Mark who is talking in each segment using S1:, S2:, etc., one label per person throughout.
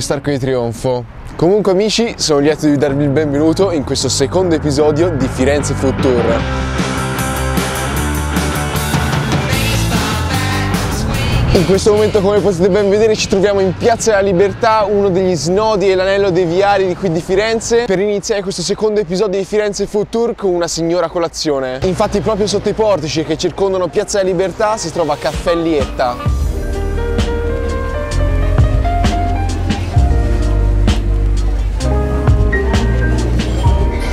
S1: robetta quest'arco di trionfo? Comunque amici, sono lieto di darvi il benvenuto in questo secondo episodio di Firenze Food. In questo momento come potete ben vedere ci troviamo in Piazza della Libertà, uno degli snodi e l'anello dei viari di qui di Firenze, per iniziare questo secondo episodio di Firenze Food Tour con una signora colazione. Infatti proprio sotto i portici che circondano Piazza della Libertà si trova Caffè Lietta.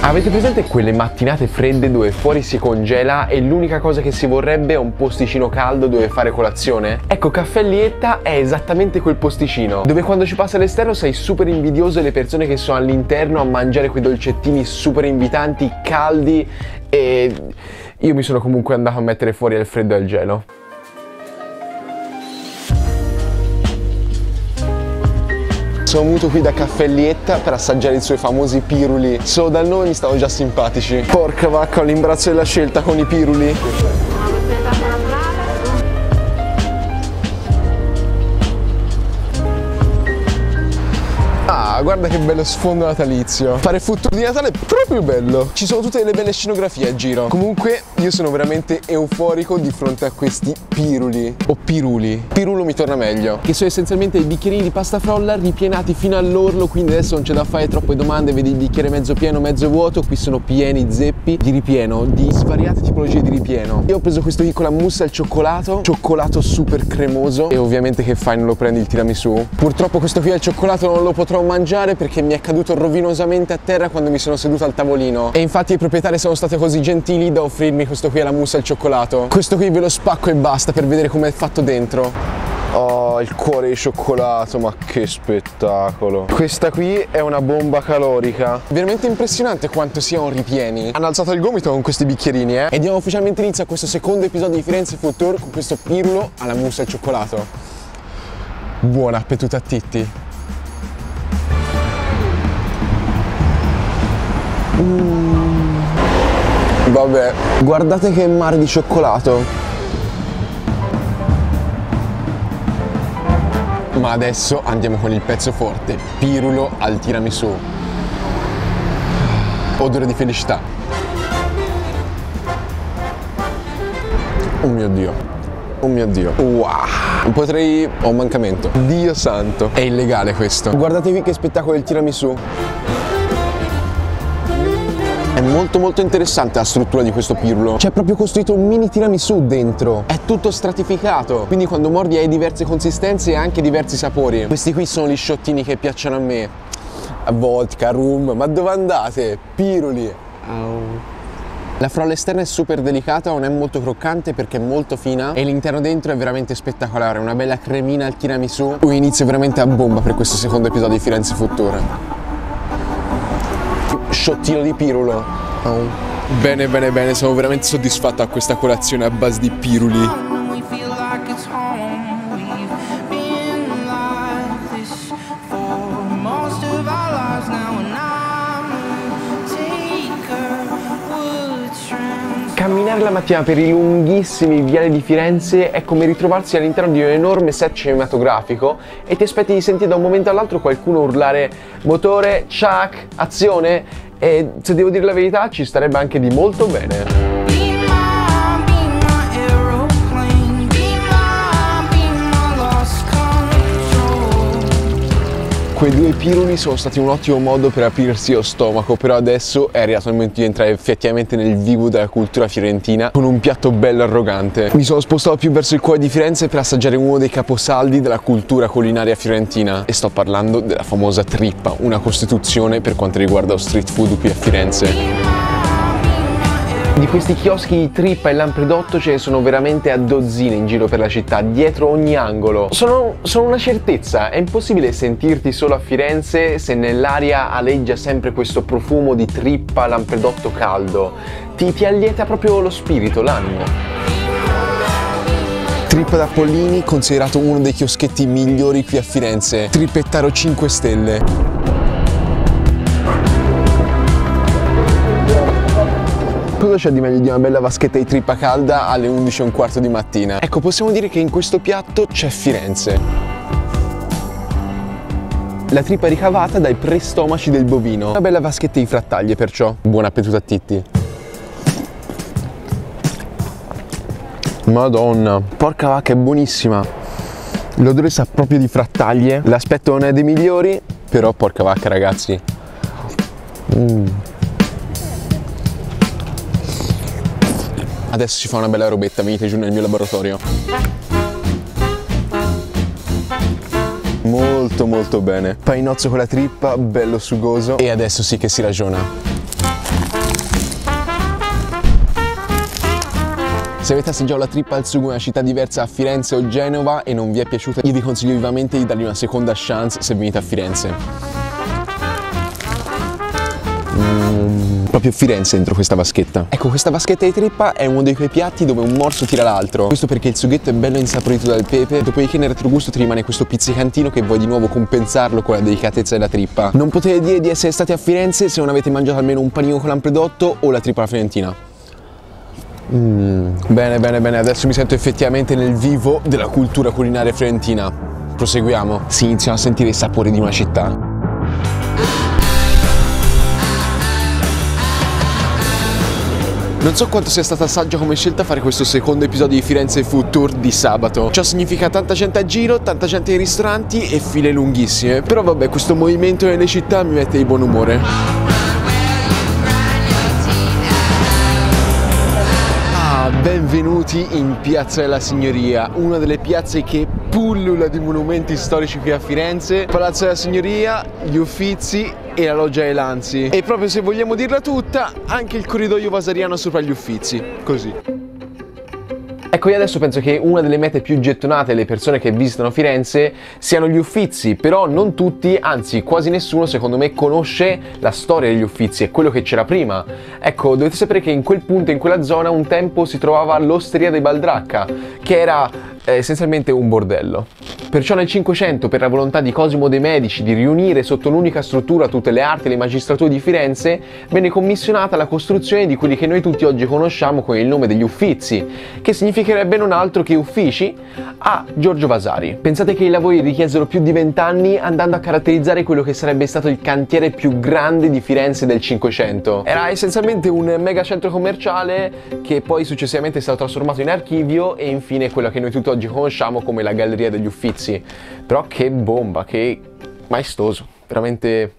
S1: Avete presente quelle mattinate fredde dove fuori si congela e l'unica cosa che si vorrebbe è un posticino caldo dove fare colazione? Ecco, Caffè Lietta è esattamente quel posticino, dove quando ci passa all'esterno sei super invidioso delle persone che sono all'interno a mangiare quei dolcettini super invitanti, caldi e io mi sono comunque andato a mettere fuori al freddo e al gelo. Sono venuto qui da Caffellietta per assaggiare i suoi famosi piruli. Solo dal nome mi stavano già simpatici. Porca vacca, ho l'imbarazzo della scelta con i piruli. Guarda che bello sfondo natalizio. Fare food di Natale è proprio bello. Ci sono tutte le belle scenografie a giro. Comunque, io sono veramente euforico di fronte a questi piruli. O piruli. Pirulo mi torna meglio. Che sono essenzialmente dei bicchierini di pasta frolla ripienati fino all'orlo, quindi adesso non c'è da fare troppe domande. Vedi il bicchiere mezzo pieno, mezzo vuoto. Qui sono pieni zeppi di ripieno, di svariate tipologie di ripieno. Io ho preso questo qui con la mousse al cioccolato, cioccolato super cremoso. E ovviamente che fai, non lo prendi il tiramisù? Purtroppo questo qui al cioccolato non lo potrò potrò mangiare perché mi è caduto rovinosamente a terra quando mi sono seduto al tavolino e infatti i proprietari sono stati così gentili da offrirmi questo qui alla mousse al cioccolato. Questo qui ve lo spacco e basta per vedere come è fatto dentro. Oh, il cuore di cioccolato, ma che spettacolo. Questa qui è una bomba calorica. Veramente impressionante quanto siano ripieni. Hanno alzato il gomito con questi bicchierini, eh. E diamo ufficialmente inizio a questo secondo episodio di Firenze Food Tour con questo pirlo alla mousse al cioccolato. Buon appetito a tutti! Mm. Vabbè, guardate che mare di cioccolato. Ma adesso andiamo con il pezzo forte, pirulo al tiramisù. Odore di felicità. Oh mio Dio. Oh mio Dio. Wow. Potrei... ho un mancamento. Dio santo. È illegale questo. Guardatevi che spettacolo il tiramisù. È molto molto interessante la struttura di questo pirlo. C'è proprio costruito un mini tiramisù dentro. È tutto stratificato. Quindi quando mordi hai diverse consistenze e anche diversi sapori. Questi qui sono gli sciottini che piacciono a me. Vodka, rum, ma dove andate? Piruli. Oh. La frolla esterna è super delicata, non è molto croccante perché è molto fina e l'interno dentro è veramente spettacolare, una bella cremina al tiramisù. Un inizio veramente a bomba per questo secondo episodio di Firenze Futura sciottino di pirulo. Oh. Bene, bene, bene, sono veramente soddisfatto a questa colazione a base di piruli. Camminare la mattina per i lunghissimi viali di Firenze è come ritrovarsi all'interno di un enorme set cinematografico e ti aspetti di sentire da un momento all'altro qualcuno urlare motore, chuck, azione e se devo dire la verità ci starebbe anche di molto bene. Quei due piruli sono stati un ottimo modo per aprirsi lo stomaco, però adesso è arrivato il momento di entrare effettivamente nel vivo della cultura fiorentina con un piatto bello arrogante. Mi sono spostato più verso il cuore di Firenze per assaggiare uno dei caposaldi della cultura culinaria fiorentina e sto parlando della famosa trippa, una costituzione per quanto riguarda lo street food qui a Firenze. Di questi chioschi di trippa e lampredotto ce ne sono veramente a dozzine in giro per la città, dietro ogni angolo. Sono, sono una certezza, è impossibile sentirti solo a Firenze se nell'aria aleggia sempre questo profumo di trippa, lampredotto caldo. Ti, ti allieta proprio lo spirito, l'animo. Trippa da Pollini, considerato uno dei chioschetti migliori qui a Firenze. Trippettaro 5 stelle. Cosa c'è di meglio di una bella vaschetta di trippa calda alle 11 e un quarto di mattina? Ecco, possiamo dire che in questo piatto c'è Firenze. la trippa ricavata dai prestomaci del bovino. Una bella vaschetta di frattaglie perciò. Buon appetito a Titti. Madonna, porca vacca, è buonissima. L'odore sa proprio di frattaglie. L'aspetto non è dei migliori, però porca vacca ragazzi. Mm. Adesso si fa una bella robetta, venite giù nel mio laboratorio. Molto molto bene. Painozzo con la trippa, bello sugoso. E adesso sì che si ragiona. Se avete assaggiato la trippa al sugo in una città diversa a Firenze o Genova e non vi è piaciuta, io vi consiglio vivamente di dargli una seconda chance se venite a Firenze. Proprio Firenze dentro questa vaschetta. Ecco, questa vaschetta di trippa è uno dei quei piatti dove un morso tira l'altro. Questo perché il sughetto è bello insaporito dal pepe, dopodiché nel retrogusto ti rimane questo pizzicantino che vuoi di nuovo compensarlo con la delicatezza della trippa. Non potete dire di essere stati a Firenze se non avete mangiato almeno un panino con lampredotto o la trippa alla fiorentina. Mm. Bene, bene, bene, adesso mi sento effettivamente nel vivo della cultura culinaria fiorentina. Proseguiamo. Si iniziano a sentire i sapori di una città. Non so quanto sia stata saggia come scelta fare questo secondo episodio di Firenze Food Tour di sabato. Ciò significa tanta gente a giro, tanta gente ai ristoranti e file lunghissime. Però vabbè, questo movimento nelle città mi mette di buon umore. Benvenuti in Piazza della Signoria, una delle piazze che pullula di monumenti storici qui a Firenze. Palazzo della Signoria, gli Uffizi e la Loggia Elanzi. E proprio se vogliamo dirla tutta, anche il corridoio vasariano sopra gli Uffizi. Così. Ecco, io adesso penso che una delle mete più gettonate alle persone che visitano Firenze siano gli Uffizi, però non tutti, anzi quasi nessuno secondo me conosce la storia degli Uffizi e quello che c'era prima. Ecco, dovete sapere che in quel punto, in quella zona, un tempo si trovava l'Osteria dei Baldracca, che era eh, essenzialmente un bordello. Perciò nel Cinquecento, per la volontà di Cosimo de' Medici di riunire sotto un'unica struttura tutte le arti e le magistrature di Firenze, venne commissionata la costruzione di quelli che noi tutti oggi conosciamo con il nome degli Uffizi, che significherebbe non altro che uffici, a Giorgio Vasari. Pensate che i lavori richiesero più di vent'anni andando a caratterizzare quello che sarebbe stato il cantiere più grande di Firenze del Cinquecento. Era essenzialmente un mega centro commerciale che poi successivamente è stato trasformato in archivio e infine quello che noi tutti oggi conosciamo come la Galleria degli Uffizi servizi. Però che bomba, che maestoso, veramente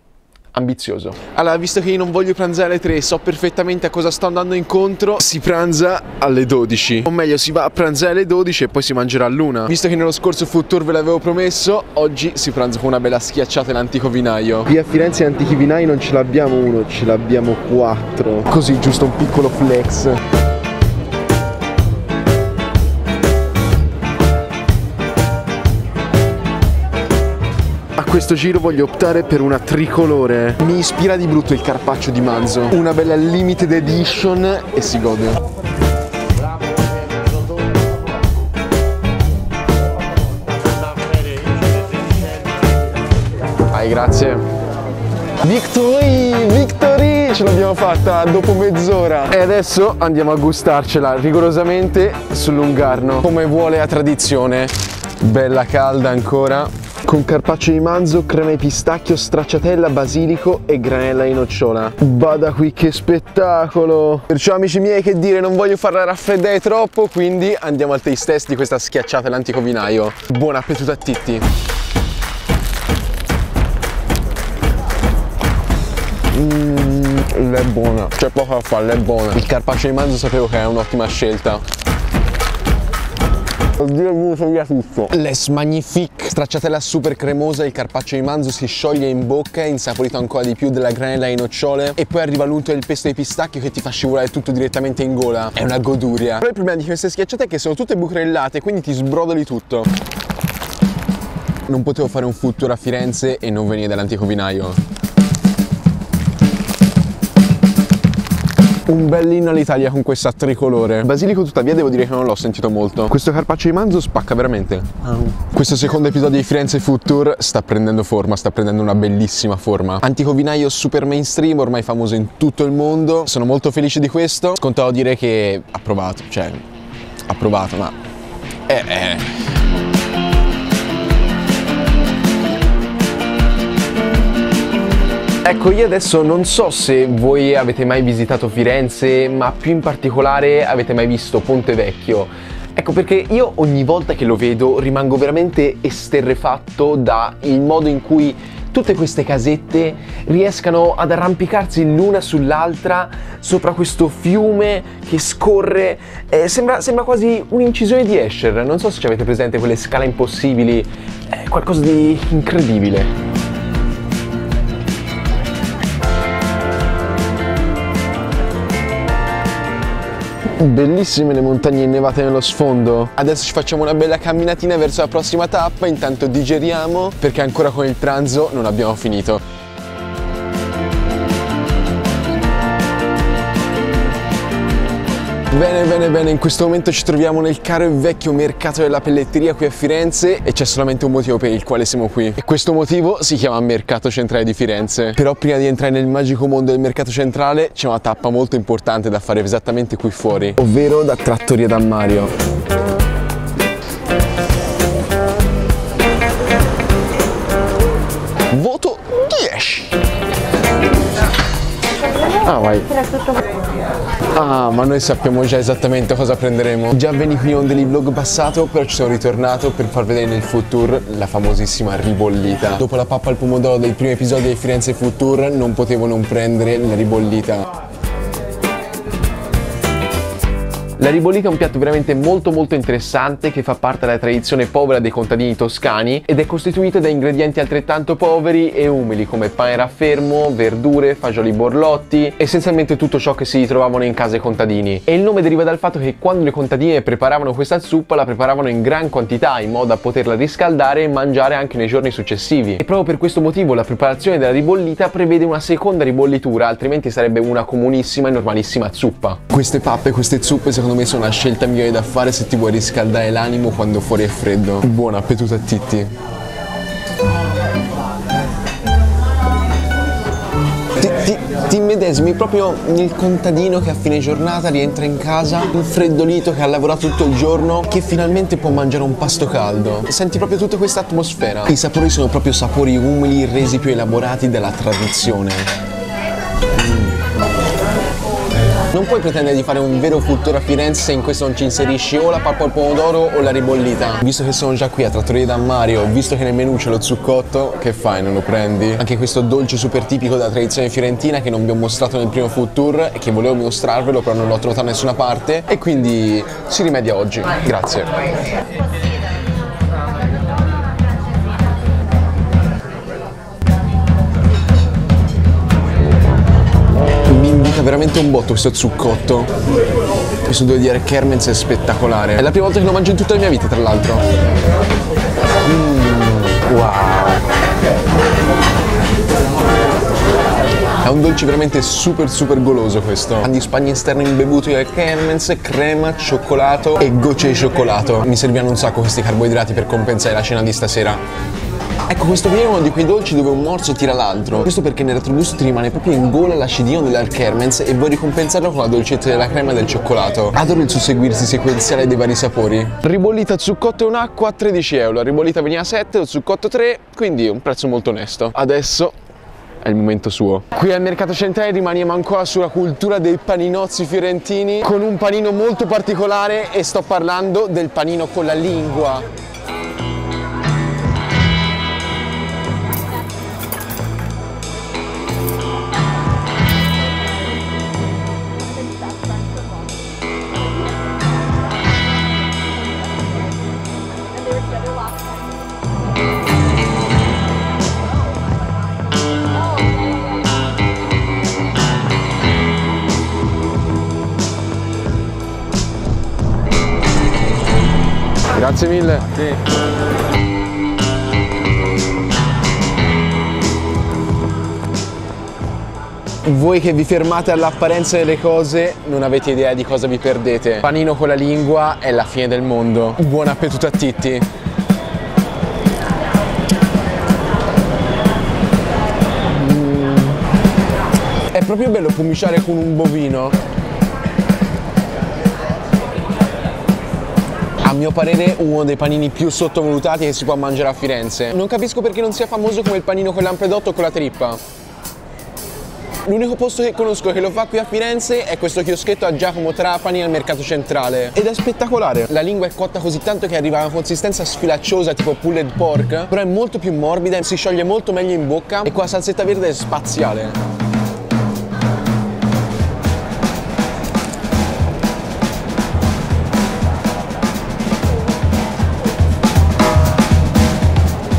S1: ambizioso. Allora, visto che io non voglio pranzare alle 3, so perfettamente a cosa sto andando incontro, si pranza alle 12. O meglio, si va a pranzare alle 12 e poi si mangerà all'una. Visto che nello scorso food tour ve l'avevo promesso, oggi si pranza con una bella schiacciata l'antico vinaio. Qui a Firenze antichi vinai non ce l'abbiamo uno, ce l'abbiamo quattro. Così, giusto un piccolo flex. Questo giro voglio optare per una tricolore. Mi ispira di brutto il carpaccio di manzo. Una bella limited edition e si gode. Vai, grazie. Victory! Victory! Ce l'abbiamo fatta dopo mezz'ora e adesso andiamo a gustarcela rigorosamente sull'ungarno come vuole a tradizione. Bella calda ancora con carpaccio di manzo, crema di pistacchio, stracciatella, basilico e granella di nocciola. Bada qui che spettacolo! Perciò amici miei che dire, non voglio farla raffreddare troppo, quindi andiamo al taste test di questa schiacciata all'antico vinaio. Buon appetito a tutti! Mmm, è buona, c'è poco da fare, è buona. Il carpaccio di manzo sapevo che era un'ottima scelta. Oddio mio, so via tutto. Les Magnifique, stracciatella super cremosa, il carpaccio di manzo si scioglie in bocca, insaporito ancora di più della granella di nocciole e poi arriva l'unto del pesto di pistacchio che ti fa scivolare tutto direttamente in gola. È una goduria. Però il problema di queste schiacciate è che sono tutte bucherellate, quindi ti sbrodoli tutto. Non potevo fare un tour a Firenze e non venire dall'antico vinaio. Un bell'inno all'Italia con questa tricolore. Basilico tuttavia devo dire che non l'ho sentito molto. Questo carpaccio di manzo spacca veramente. Oh. Questo secondo episodio di Firenze Food Tour sta prendendo forma, sta prendendo una bellissima forma. Antico vinaio super mainstream, ormai famoso in tutto il mondo. Sono molto felice di questo. Scontato dire che approvato, cioè approvato, ma... Eh, eh. Ecco, io adesso non so se voi avete mai visitato Firenze, ma più in particolare avete mai visto Ponte Vecchio. Ecco perché io ogni volta che lo vedo rimango veramente esterrefatto dal modo in cui tutte queste casette riescano ad arrampicarsi l'una sull'altra sopra questo fiume che scorre. Eh, sembra, sembra, quasi un'incisione di Escher. Non so se ci avete presente quelle scale impossibili. È qualcosa di incredibile. Bellissime le montagne innevate nello sfondo. Adesso ci facciamo una bella camminatina verso la prossima tappa, intanto digeriamo perché ancora con il pranzo non abbiamo finito. Bene, bene, bene, in questo momento ci troviamo nel caro e vecchio mercato della pelletteria qui a Firenze e c'è solamente un motivo per il quale siamo qui. E questo motivo si chiama Mercato Centrale di Firenze. Però prima di entrare nel magico mondo del mercato centrale c'è una tappa molto importante da fare esattamente qui fuori, ovvero da Trattoria Dammario. Ah, vai. Ah, ma noi sappiamo già esattamente cosa prenderemo. Già venivi in degli vlog passato, però ci sono ritornato per far vedere nel tour la famosissima ribollita. Dopo la pappa al pomodoro del primo episodio di Firenze Food Tour, non potevo non prendere la ribollita. La ribollita è un piatto veramente molto molto interessante che fa parte della tradizione povera dei contadini toscani ed è costituito da ingredienti altrettanto poveri e umili come pane raffermo, verdure, fagioli borlotti, essenzialmente tutto ciò che si trovavano in case contadini. E il nome deriva dal fatto che quando le contadine preparavano questa zuppa la preparavano in gran quantità in modo da poterla riscaldare e mangiare anche nei giorni successivi. E proprio per questo motivo la preparazione della ribollita prevede una seconda ribollitura, altrimenti sarebbe una comunissima e normalissima zuppa. Queste pappe, queste zuppe secondo secondo me sono la scelta migliore da fare se ti vuoi riscaldare l'animo quando fuori è freddo. Buon appetito a Titti. Ti, ti, ti medesimi proprio nel contadino che a fine giornata rientra in casa, infreddolito che ha lavorato tutto il giorno, che finalmente può mangiare un pasto caldo. Senti proprio tutta questa atmosfera. I sapori sono proprio sapori umili resi più elaborati dalla tradizione. Non puoi pretendere di fare un vero food a Firenze se in questo non ci inserisci o la pappa al pomodoro o la ribollita. Visto che sono già qui a Trattoria Dammario, visto che nel menù c'è lo zuccotto, che fai, non lo prendi? Anche questo dolce super tipico della tradizione fiorentina che non vi ho mostrato nel primo food tour e che volevo mostrarvelo però non l'ho trovato da nessuna parte e quindi si rimedia oggi. Grazie. Veramente un botto questo zuccotto. Questo devo dire Kermens è spettacolare. È la prima volta che lo mangio in tutta la mia vita, tra l'altro. Mm, wow. È un dolce veramente super super goloso questo. Ha di spagna esterna imbevuti al Kermens, crema, cioccolato e gocce di cioccolato. Mi serviranno un sacco questi carboidrati per compensare la cena di stasera. Ecco, questo qui è uno di quei dolci dove un morso tira l'altro. Questo perché nel retrogusto ti rimane proprio in gola l'acidino dell'Alkermens e vuoi ricompensarlo con la dolcezza della crema e del cioccolato. Adoro il susseguirsi sequenziale dei vari sapori. Ribollita zuccotto e un'acqua a 13 euro, ribollita veniva 7, lo zuccotto 3, quindi un prezzo molto onesto. Adesso è il momento suo. Qui al mercato centrale rimaniamo ancora sulla cultura dei paninozzi fiorentini con un panino molto particolare e sto parlando del panino con la lingua. Grazie mille. Sì. Voi che vi fermate all'apparenza delle cose non avete idea di cosa vi perdete. Panino con la lingua è la fine del mondo. Buon appetito a Titti. Mm. È proprio bello pomiciare con un bovino. Mio parere uno dei panini più sottovalutati che si può mangiare a Firenze. Non capisco perché non sia famoso come il panino con l'ampredotto o con la trippa. L'unico posto che conosco che lo fa qui a Firenze è questo chioschetto a Giacomo Trapani al mercato centrale. Ed è spettacolare. La lingua è cotta così tanto che arriva a una consistenza sfilacciosa tipo pulled pork, però è molto più morbida, si scioglie molto meglio in bocca e con la salsetta verde è spaziale.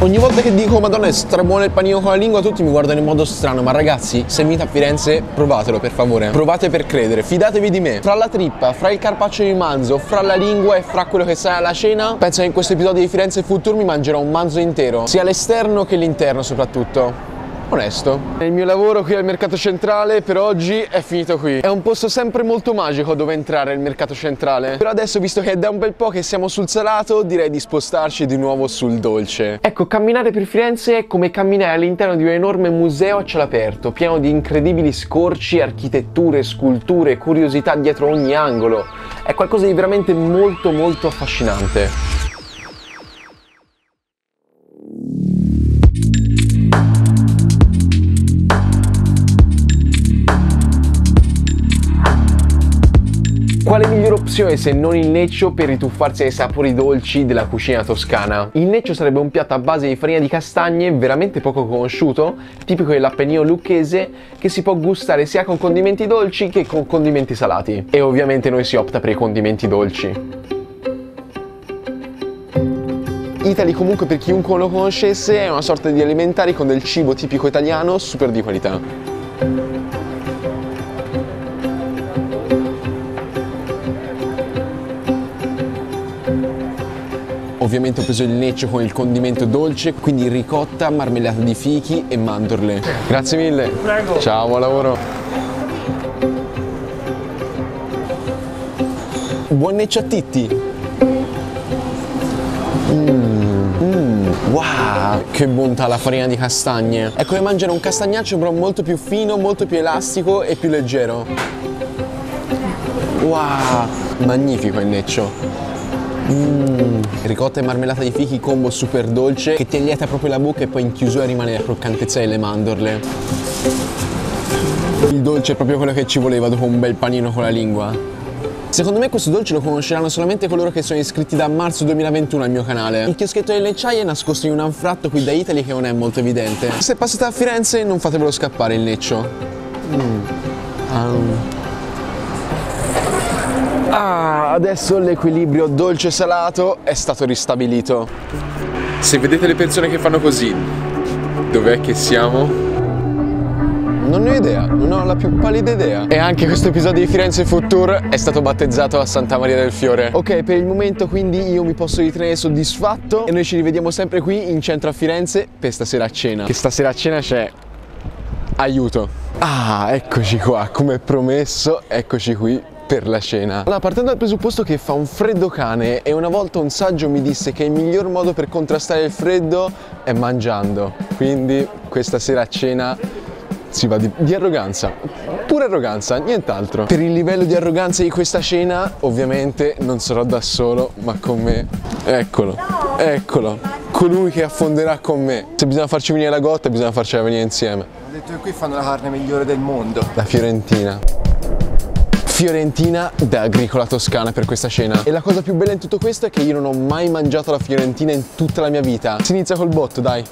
S1: Ogni volta che dico Madonna è strabuono il panino con la lingua tutti mi guardano in modo strano Ma ragazzi se venite a Firenze provatelo per favore. Provate per credere, fidatevi di me. Fra la trippa, fra il carpaccio di manzo, fra la lingua e fra quello che sai alla cena Penso che in questo episodio di Firenze Food mi mangerò un manzo intero Sia l'esterno che l'interno soprattutto onesto. Il mio lavoro qui al mercato centrale per oggi è finito qui. È un posto sempre molto magico dove entrare il mercato centrale. Però adesso, visto che è da un bel po' che siamo sul salato, direi di spostarci di nuovo sul dolce. Ecco, camminare per Firenze è come camminare all'interno di un enorme museo a cielo aperto, pieno di incredibili scorci, architetture, sculture, curiosità dietro ogni angolo. È qualcosa di veramente molto molto affascinante. Quale migliore opzione se non il neccio per rituffarsi ai sapori dolci della cucina toscana? Il neccio sarebbe un piatto a base di farina di castagne veramente poco conosciuto, tipico dell'Appennino lucchese, che si può gustare sia con condimenti dolci che con condimenti salati. E ovviamente noi si opta per i condimenti dolci. Italy comunque per chiunque lo conoscesse è una sorta di alimentari con del cibo tipico italiano super di qualità. Ovviamente ho preso il neccio con il condimento dolce, quindi ricotta, marmellata di fichi e mandorle. Grazie mille. Prego. Ciao, buon lavoro. Buon neccio a Titti. Mm, mm, wow, che bontà la farina di castagne. È come mangiare un castagnaccio però molto più fino, molto più elastico e più leggero. Wow, magnifico il neccio. Mmm, ricotta e marmellata di fichi combo super dolce che ti allieta proprio la bocca e poi in chiusura rimane la croccantezza delle mandorle. Il dolce è proprio quello che ci voleva dopo un bel panino con la lingua. Secondo me questo dolce lo conosceranno solamente coloro che sono iscritti da marzo 2021 al mio canale. Il chioschetto delle lecciaie è nascosto in un anfratto qui da Italy che non è molto evidente. Se passate a Firenze non fatevelo scappare il neccio. Mm. Um. Ah, adesso l'equilibrio dolce-salato è stato ristabilito. Se vedete le persone che fanno così, dov'è che siamo? Non ne ho idea, non ho la più pallida idea. E anche questo episodio di Firenze Food Tour è stato battezzato a Santa Maria del Fiore. Ok, per il momento quindi io mi posso ritenere soddisfatto e noi ci rivediamo sempre qui in centro a Firenze per stasera a cena. Che stasera a cena c'è aiuto. Ah, eccoci qua, come promesso, eccoci qui per la cena. Allora, partendo dal presupposto che fa un freddo cane e una volta un saggio mi disse che il miglior modo per contrastare il freddo è mangiando. Quindi questa sera a cena si va di, di, arroganza, pure arroganza, nient'altro. Per il livello di arroganza di questa cena, ovviamente non sarò da solo, ma con me. Eccolo, eccolo, colui che affonderà con me. Se bisogna farci venire la gotta, bisogna farcela venire insieme.
S2: Ho detto che qui fanno la carne migliore del mondo.
S1: La fiorentina. Fiorentina da Agricola Toscana per questa cena. E la cosa più bella in tutto questo è che io non ho mai mangiato la Fiorentina in tutta la mia vita. Si inizia col botto, dai.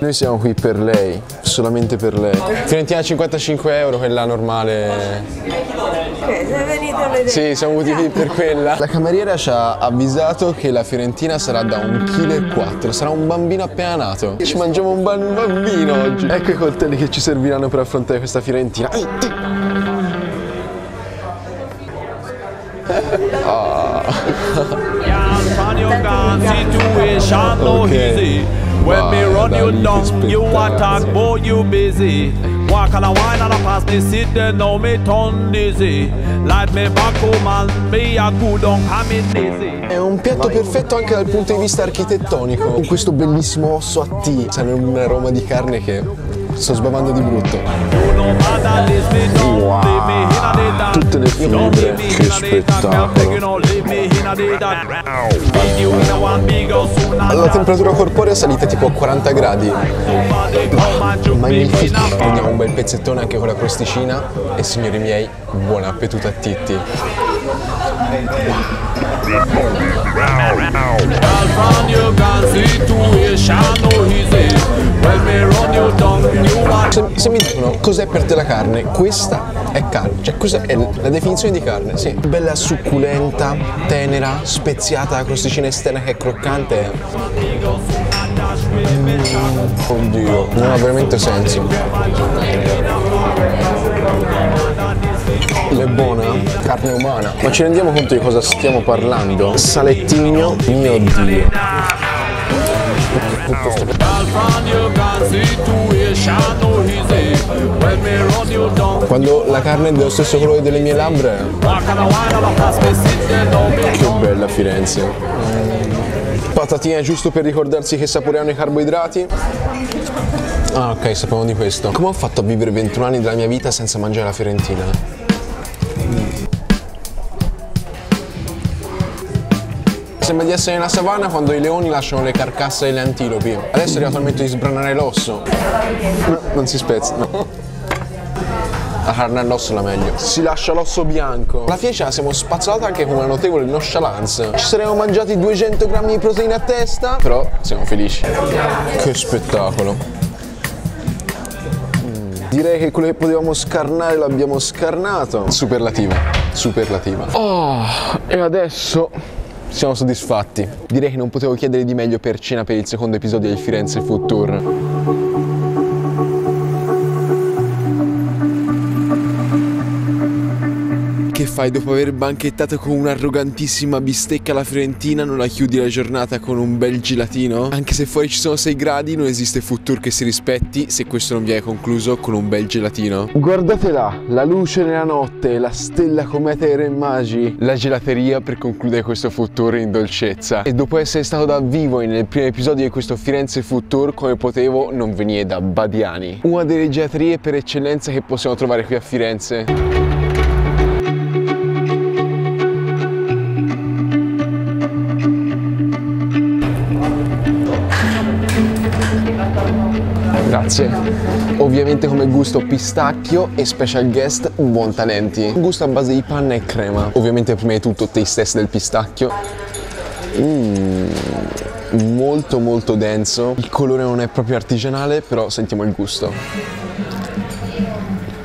S1: Noi siamo qui per lei, solamente per lei. Fiorentina 55 euro, quella normale.
S3: Sei venito a vedere?
S1: Sì, siamo venuti qui per quella. La cameriera ci ha avvisato che la Fiorentina sarà da 1,4 kg, sarà un bambino appena nato. Ci mangiamo un bambino oggi. Ecco i coltelli che ci serviranno per affrontare questa Fiorentina. Ah. ok. When me run you down, you attack, boy, you busy. Walk on a wine and a pass me sit there, now me turn dizzy. Light me back home and me a good on come dizzy. È un piatto perfetto anche dal punto di vista architettonico, con questo bellissimo osso a T. C'è un aroma di carne che sto sbavando di brutto. Tutte le fibre, che spettacolo. La temperatura corporea è salita tipo a 40 gradi. Magnifico. Prendiamo un bel pezzettone anche con la crosticina e signori miei, buon appetito a Titti. Se, se mi dicono cos'è per te la carne, questa è carne, cioè questa è la definizione di carne, sì. Bella succulenta, tenera, speziata, la crosticina esterna che è croccante. Mm, oddio, non ha veramente senso. È buona? Carne umana. Ma ci rendiamo conto di cosa stiamo parlando? Salettigno, mio dio. Quando la carne è dello stesso colore delle mie labbra. Che bella Firenze. Patatine giusto per ricordarsi che saporeano i carboidrati. Ah ok, sapevamo di questo. Come ho fatto a vivere 21 anni della mia vita senza mangiare la fiorentina? Sembra di essere nella savana quando i leoni lasciano le carcasse delle antilopi. Adesso è arrivato il momento di sbranare l'osso. Non si spezza, no. La carne all'osso è la meglio. Si lascia l'osso bianco. Alla fine ce la siamo spazzolata anche con una notevole nonchalance. Ci saremmo mangiati 200 grammi di proteine a testa, però siamo felici. Che spettacolo. Direi che quello che potevamo scarnare l'abbiamo scarnato. Superlativa, superlativa. Oh, e adesso siamo soddisfatti. Direi che non potevo chiedere di meglio per cena per il secondo episodio del Firenze Food Tour. Fai dopo aver banchettato con un'arrogantissima bistecca alla fiorentina non la chiudi la giornata con un bel gelatino? Anche se fuori ci sono 6 gradi non esiste food tour che si rispetti se questo non viene concluso con un bel gelatino. Guardate là, la luce nella notte, la stella cometa e re magi, la gelateria per concludere questo food tour in dolcezza. E dopo essere stato da vivo nel primo episodio di questo Firenze Food Tour come potevo non venire da Badiani. Una delle gelaterie per eccellenza che possiamo trovare qui a Firenze. Grazie. Ovviamente come gusto pistacchio e special guest buontalenti. Un gusto a base di panna e crema. Ovviamente prima di tutto taste test del pistacchio. Mmm, molto molto denso. Il colore non è proprio artigianale, però sentiamo il gusto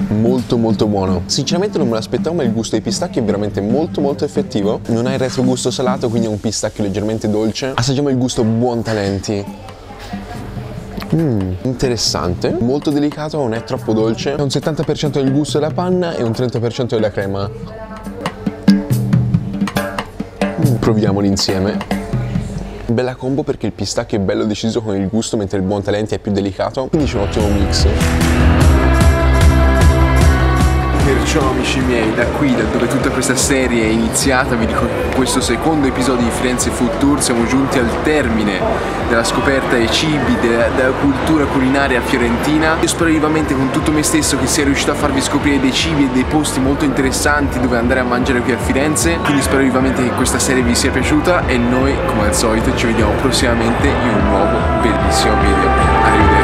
S1: molto molto buono. Sinceramente non me l'aspettavo, ma il gusto dei pistacchi è veramente molto molto effettivo. Non ha il retrogusto salato, quindi è un pistacchio leggermente dolce. Assaggiamo il gusto buon talenti. Mmm, interessante, molto delicato, non è troppo dolce. È un 70% del gusto della panna e un 30% della crema. Mm, proviamoli insieme. Bella combo perché il pistacchio è bello deciso con il gusto mentre il buon talenti è più delicato, quindi c'è un ottimo mix. Perciò amici miei, da qui, da dove tutta questa serie è iniziata, vi che questo secondo episodio di Firenze Food Tour siamo giunti al termine della scoperta dei cibi, della, della cultura culinaria fiorentina. Io spero vivamente con tutto me stesso che sia riuscito a farvi scoprire dei cibi e dei posti molto interessanti dove andare a mangiare qui a Firenze. Quindi spero vivamente che questa serie vi sia piaciuta e noi, come al solito, ci vediamo prossimamente in un nuovo bellissimo video.